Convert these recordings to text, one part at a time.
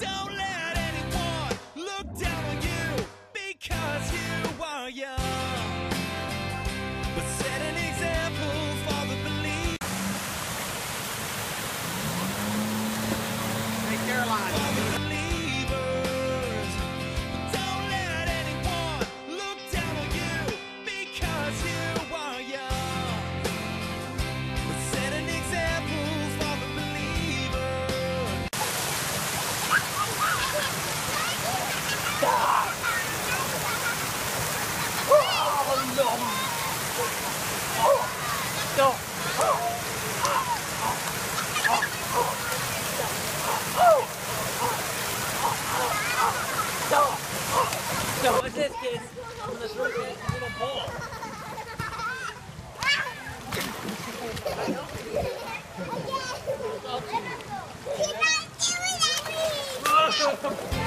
Don't let anyone look down on you because you are young. What's a little ball. Let's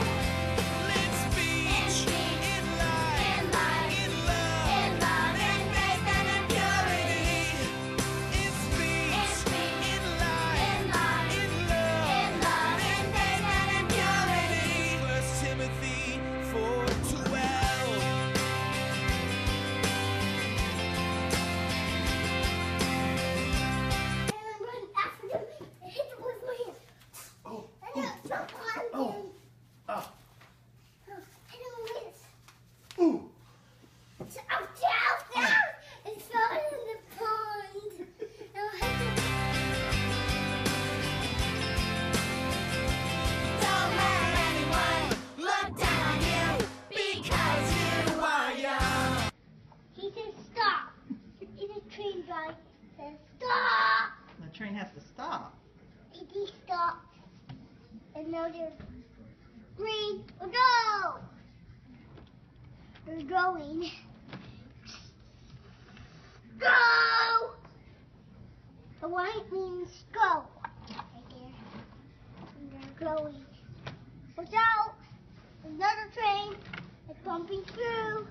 train has to stop. He stopped. And now there's green. Oh no! They're going. Go! The white means go. They're going. Watch out! Another train is bumping through.